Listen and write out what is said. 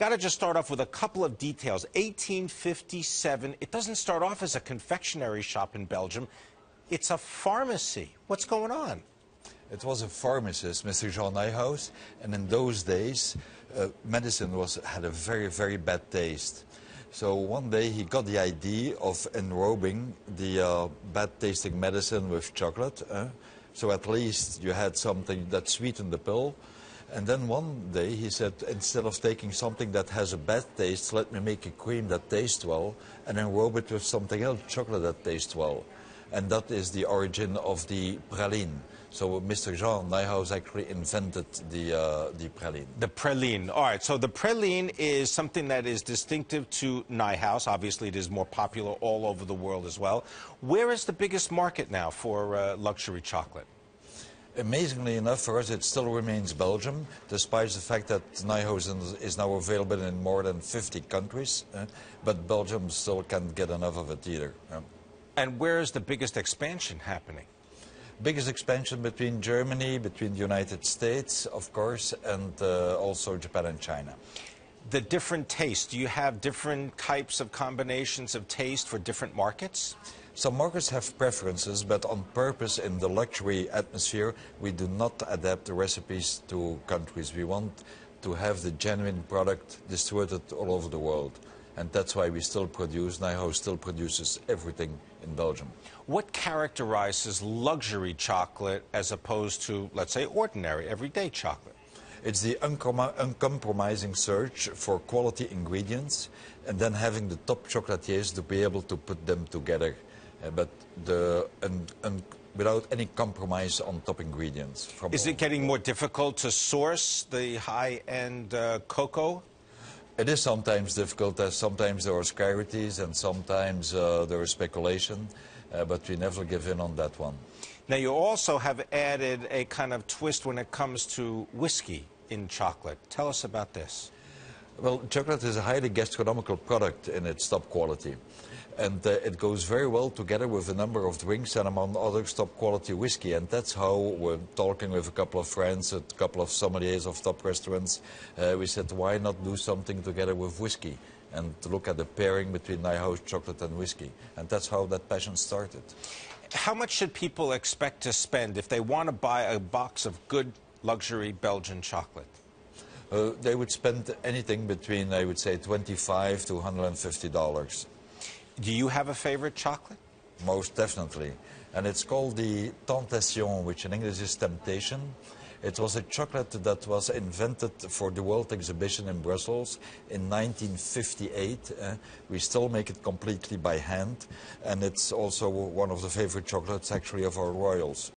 Got to just start off with a couple of details. 1857, it doesn't start off as a confectionery shop in Belgium. It's a pharmacy. What's going on? It was a pharmacist, Mr. Jean Neuhaus, and in those days, uh, medicine was, had a very, very bad taste. So one day he got the idea of enrobing the uh, bad tasting medicine with chocolate. So at least you had something that sweetened the pill. And then one day he said, instead of taking something that has a bad taste, let me make a cream that tastes well and then enrobe it with something else, chocolate that tastes well. And that is the origin of the praline. So Mr. Jean Neuhaus actually invented the, uh, the praline. The praline. All right, so the praline is something that is distinctive to Neuhaus. Obviously, it is more popular all over the world as well. Where is the biggest market now for uh, luxury chocolate? Amazingly enough, for us, it still remains Belgium, despite the fact that Neuhaus is now available in more than 50 countries. Uh, but Belgium still can't get enough of it either. Uh. And where is the biggest expansion happening? Biggest expansion between Germany, between the United States, of course, and uh, also Japan and China. The different tastes, do you have different types of combinations of taste for different markets? Some markets have preferences, but on purpose in the luxury atmosphere, we do not adapt the recipes to countries. We want to have the genuine product distributed all over the world. And that's why we still produce, Neuhaus still produces everything in Belgium. What characterizes luxury chocolate as opposed to, let's say, ordinary, everyday chocolate? It's the uncompromising search for quality ingredients and then having the top chocolatiers to be able to put them together but the, and, and without any compromise on top ingredients. Is it getting more difficult to source the high-end uh, cocoa? It is sometimes difficult. Uh, sometimes there are scarcities and sometimes uh, there is speculation, uh, but we never give in on that one. Now, you also have added a kind of twist when it comes to whiskey in chocolate. Tell us about this. Well, chocolate is a highly gastronomical product in its top quality. And uh, it goes very well together with a number of drinks and among others top quality whiskey. And that's how we're talking with a couple of friends, a couple of sommeliers of top restaurants. Uh, we said, why not do something together with whiskey? And look at the pairing between Neuhaus chocolate and whiskey. And that's how that passion started. How much should people expect to spend if they want to buy a box of good luxury Belgian chocolate? Uh, they would spend anything between, I would say, 25 to 150 dollars. Do you have a favorite chocolate? Most definitely. And it's called the Tentation, which in English is temptation. It was a chocolate that was invented for the World Exhibition in Brussels in 1958. Uh, we still make it completely by hand, and it's also one of the favorite chocolates actually of our royals.